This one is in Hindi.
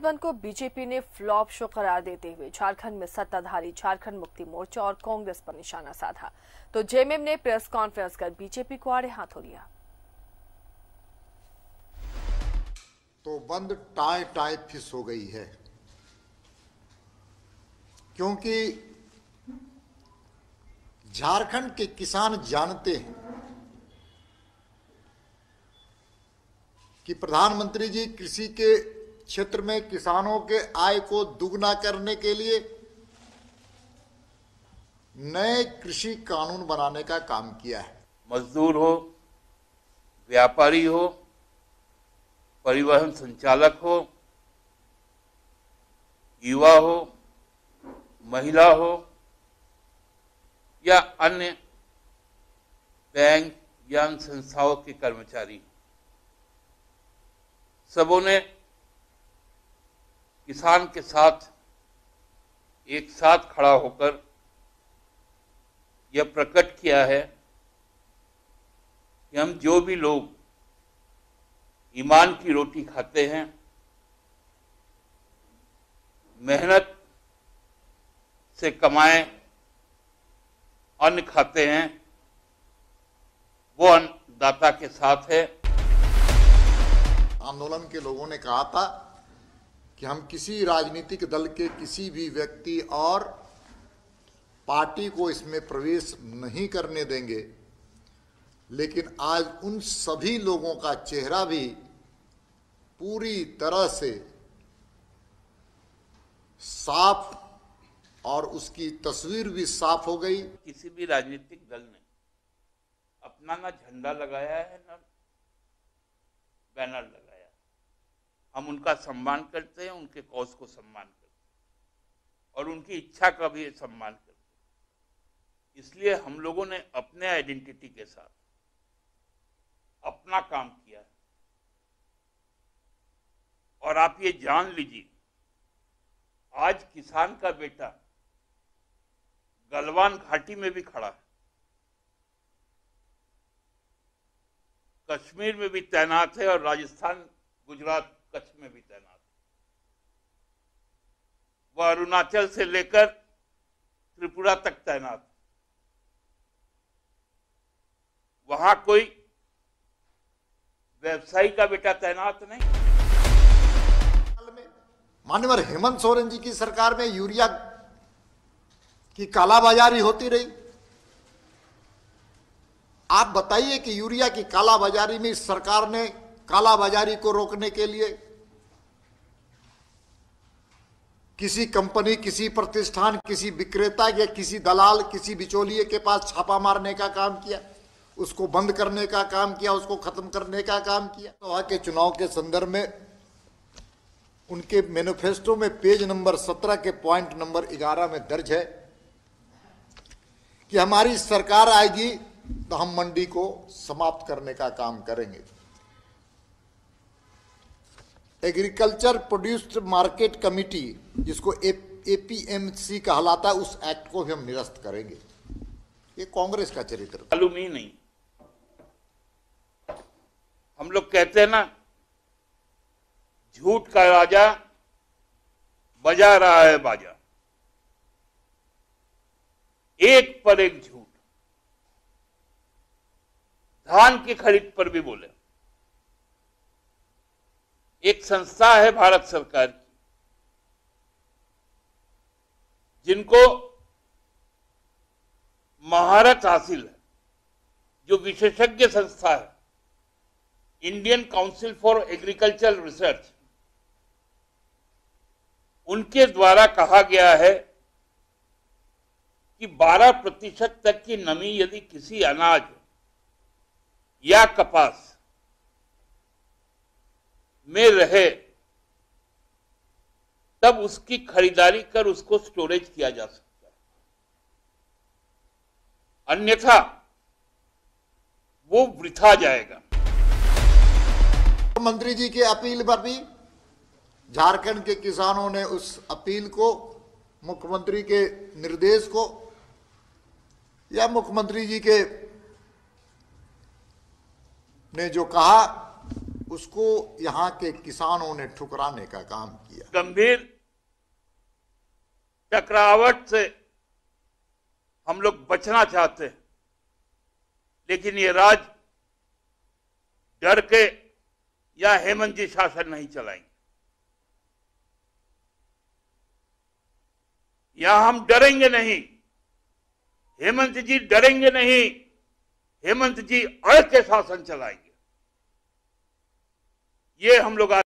बंद को बीजेपी ने फ्लॉप शो करार देते हुए झारखंड में सत्ताधारी झारखंड मुक्ति मोर्चा और कांग्रेस पर निशाना साधा। तो जेएमएम ने प्रेस कॉन्फ्रेंस कर बीजेपी को आड़े हाथों लिया। तो बंद टाई टाई फिस हो गई है। क्योंकि झारखंड के किसान जानते हैं कि प्रधानमंत्री जी कृषि के क्षेत्र में किसानों के आय को दुगना करने के लिए नए कृषि कानून बनाने का काम किया है। मजदूर हो, व्यापारी हो, परिवहन संचालक हो, युवा हो, महिला हो, या अन्य बैंक, या संस्थाओं के कर्मचारी, सबों ने किसान के साथ, एक साथ खड़ा होकर यह प्रकट किया है कि हम जो भी लोग ईमान की रोटी खाते हैं, मेहनत से कमाए, अन्न खाते हैं, वो अन्नदाता के साथ है। आंदोलन के लोगों ने कहा था कि हम किसी राजनीतिक दल के किसी भी व्यक्ति और पार्टी को इसमें प्रवेश नहीं करने देंगे, लेकिन आज उन सभी लोगों का चेहरा भी पूरी तरह से साफ़ और उसकी तस्वीर भी साफ़ हो गई। किसी भी राजनीतिक दल ने अपना ना झंडा लगाया है, ना बैनर लगाया। हम उनका सम्मान करते हैं, उनके कौज को सम्मान करते हैं। और उनकी इच्छा का भी सम्मान करते हैं। इसलिए हम लोगों ने अपने आइडेंटिटी के साथ अपना काम किया है। और आप ये जान लीजिए, आज किसान का बेटा गलवान घाटी में भी खड़ा है। कश्मीर में भी तैनात है और राजस्थान, गुजरात कच्छ में भी तैनात वह अरुणाचल से लेकर त्रिपुरा तक तैनात वहाँ कोई व्यवसायी का बेटा तैनात नहीं। मान्यवर हेमंत सोरेन जी की सरकार में यूरिया की कालाबाजारी होती रही। आप बताइए कि यूरिया की कालाबाजारी में सरकार ने कालाबाजारी को रोकने के लिए किसी कंपनी, किसी प्रतिष्ठान, किसी विक्रेता या किसी दलाल, किसी बिचौलिए के पास छापा मारने का काम किया, उसको बंद करने का काम किया, उसको खत्म करने का काम किया। तो के चुनाव के संदर्भ में उनके मैनिफेस्टो में पेज नंबर सत्रह के पॉइंट नंबर ग्यारह में दर्ज है कि हमारी सरकार आएगी तो हम मंडी को समाप्त करने का काम करेंगे। एग्रीकल्चर प्रोड्यूस्ड मार्केट कमिटी, जिसको एपीएमसी कहलाता है, उस एक्ट को भी हम निरस्त करेंगे। ये कांग्रेस का चरित्र। मालूम ही नहीं। हम लोग कहते हैं ना, झूठ का राजा बजा रहा है बाजा। एक पर एक झूठ। धान की खरीद पर भी बोले। एक संस्था है भारत सरकार की, जिनको महारत हासिल है, जो विशेषज्ञ संस्था है, Indian council for agriculture research. उनके द्वारा कहा गया है कि 12 प्रतिशत तक की नमी यदि किसी अनाज या कपास में रहे, तब उसकी खरीदारी कर उसको स्टोरेज किया जा सकता है। अन्यथा वो वृथा जाएगा। मंत्री जी की अपील पर भी झारखंड के किसानों ने उस अपील को, मुख्यमंत्री के निर्देश को, या मुख्यमंत्री जी के ने जो कहा उसको यहाँ के किसानों ने ठुकराने का काम किया। गंभीर चक्रावट से हम लोग बचना चाहते हैं, लेकिन ये राज डर के या हेमंत जी शासन नहीं चलाएँगे। या हम डरेंगे नहीं, हेमंत जी डरेंगे नहीं, हेमंत जी अड़ के शासन चलाएँगे। ये हम लोग